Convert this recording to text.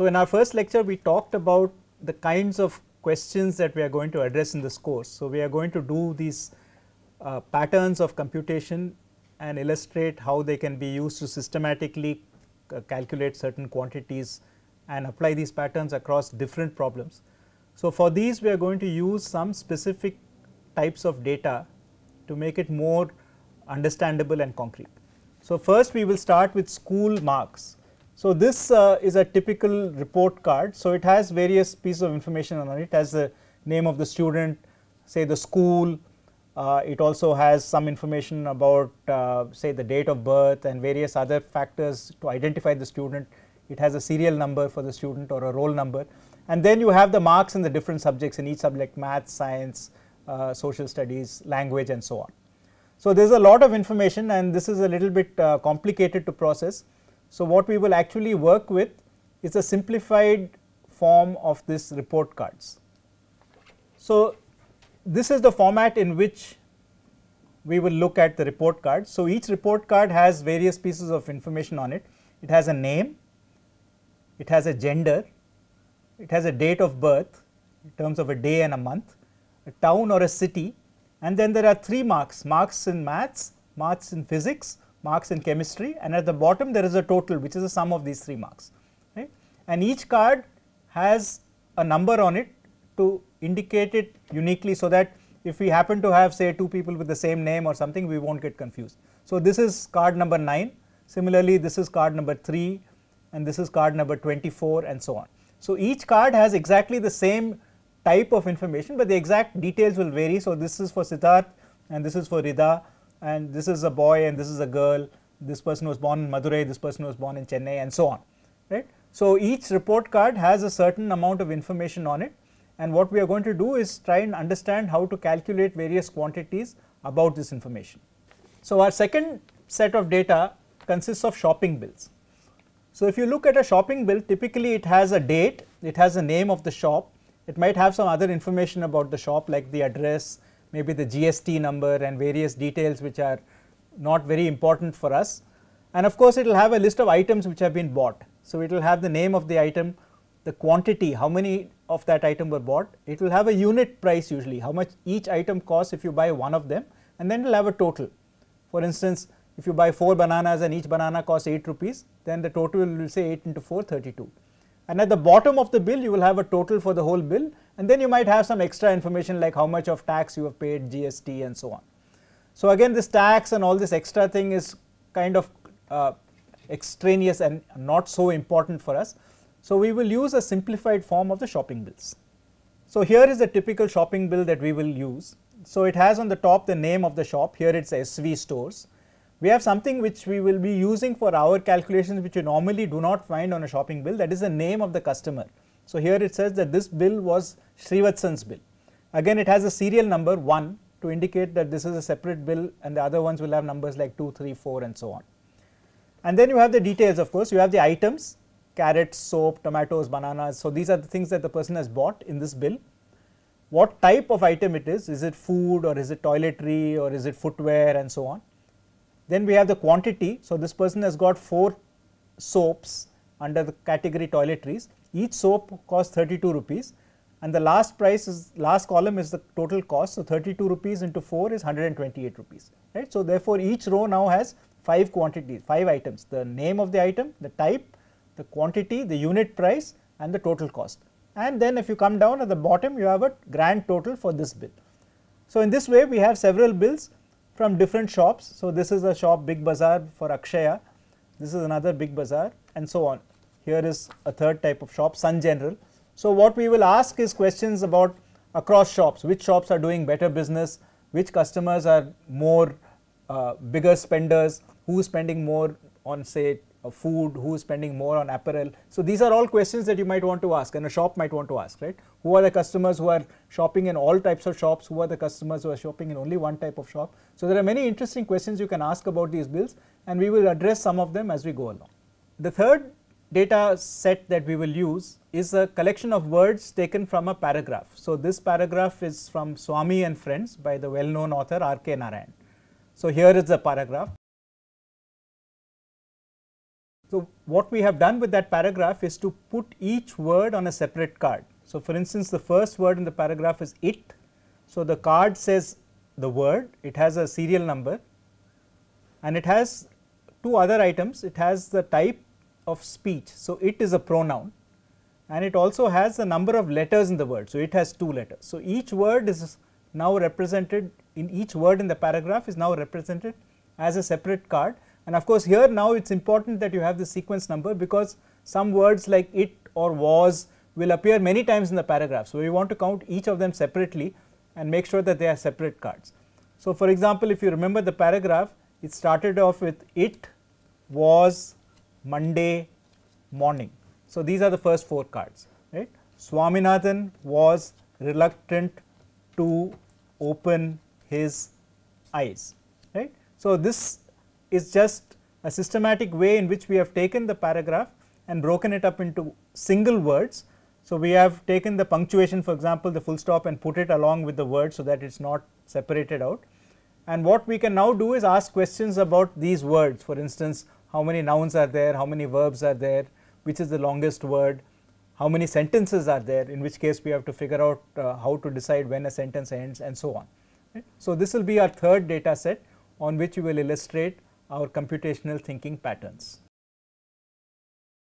So, in our first lecture we talked about the kinds of questions that we are going to address in this course. So, we are going to do these uh, patterns of computation and illustrate how they can be used to systematically calculate certain quantities and apply these patterns across different problems. So, for these we are going to use some specific types of data to make it more understandable and concrete. So, first we will start with school marks. So, this uh, is a typical report card. So, it has various pieces of information on it, it has the name of the student, say the school, uh, it also has some information about uh, say the date of birth and various other factors to identify the student. It has a serial number for the student or a roll number and then you have the marks in the different subjects in each subject math, science, uh, social studies, language and so on. So, there is a lot of information and this is a little bit uh, complicated to process. So, what we will actually work with is a simplified form of this report cards. So, this is the format in which we will look at the report card. So, each report card has various pieces of information on it. It has a name, it has a gender, it has a date of birth in terms of a day and a month, a town or a city and then there are 3 marks, marks in maths, marks in physics, marks in chemistry and at the bottom there is a total which is the sum of these 3 marks. Right? And each card has a number on it to indicate it uniquely so that if we happen to have say 2 people with the same name or something we will not get confused. So, this is card number 9, similarly this is card number 3 and this is card number 24 and so on. So, each card has exactly the same type of information, but the exact details will vary. So, this is for Siddharth and this is for Rida and this is a boy and this is a girl, this person was born in Madurai, this person was born in Chennai and so on. right? So, each report card has a certain amount of information on it and what we are going to do is try and understand how to calculate various quantities about this information. So, our second set of data consists of shopping bills. So, if you look at a shopping bill typically it has a date, it has a name of the shop, it might have some other information about the shop like the address, maybe the GST number and various details which are not very important for us and of course, it will have a list of items which have been bought. So, it will have the name of the item, the quantity, how many of that item were bought, it will have a unit price usually, how much each item costs if you buy one of them and then it will have a total. For instance, if you buy 4 bananas and each banana costs 8 rupees, then the total will say 8 into 4, 32. And at the bottom of the bill, you will have a total for the whole bill and then you might have some extra information like how much of tax you have paid, GST and so on. So, again this tax and all this extra thing is kind of uh, extraneous and not so important for us. So, we will use a simplified form of the shopping bills. So, here is the typical shopping bill that we will use. So, it has on the top the name of the shop, here it is SV stores we have something which we will be using for our calculations which you normally do not find on a shopping bill that is the name of the customer. So, here it says that this bill was Srivatsan's bill. Again it has a serial number 1 to indicate that this is a separate bill and the other ones will have numbers like 2, 3, 4 and so on. And then you have the details of course, you have the items carrots, soap, tomatoes, bananas. So, these are the things that the person has bought in this bill. What type of item it is, is it food or is it toiletry or is it footwear and so on. Then we have the quantity. So, this person has got 4 soaps under the category toiletries. Each soap costs 32 rupees and the last price is last column is the total cost. So, 32 rupees into 4 is 128 rupees right. So, therefore, each row now has 5 quantities 5 items the name of the item, the type, the quantity, the unit price and the total cost. And then if you come down at the bottom you have a grand total for this bill. So, in this way we have several bills from different shops. So, this is a shop Big Bazaar for Akshaya, this is another Big Bazaar and so on. Here is a third type of shop Sun General. So, what we will ask is questions about across shops, which shops are doing better business, which customers are more uh, bigger spenders, who is spending more on say food, who is spending more on apparel. So, these are all questions that you might want to ask and a shop might want to ask, right. Who are the customers who are shopping in all types of shops, who are the customers who are shopping in only one type of shop. So, there are many interesting questions you can ask about these bills and we will address some of them as we go along. The third data set that we will use is a collection of words taken from a paragraph. So, this paragraph is from Swami and Friends by the well known author R. K. Narayan. So, here is the paragraph. So, what we have done with that paragraph is to put each word on a separate card. So, for instance, the first word in the paragraph is it. So, the card says the word, it has a serial number and it has two other items. It has the type of speech. So, it is a pronoun and it also has a number of letters in the word. So, it has two letters. So, each word is now represented in each word in the paragraph is now represented as a separate card and of course, here now it is important that you have the sequence number because some words like it or was will appear many times in the paragraph. So, we want to count each of them separately and make sure that they are separate cards. So, for example, if you remember the paragraph it started off with it was Monday morning. So, these are the first four cards right. Swaminathan was reluctant to open his eyes right. So, this is just a systematic way in which we have taken the paragraph and broken it up into single words. So, we have taken the punctuation for example, the full stop and put it along with the word so that it is not separated out. And what we can now do is ask questions about these words for instance, how many nouns are there, how many verbs are there, which is the longest word, how many sentences are there in which case we have to figure out uh, how to decide when a sentence ends and so on. Right. So, this will be our third data set on which we will illustrate our computational thinking patterns.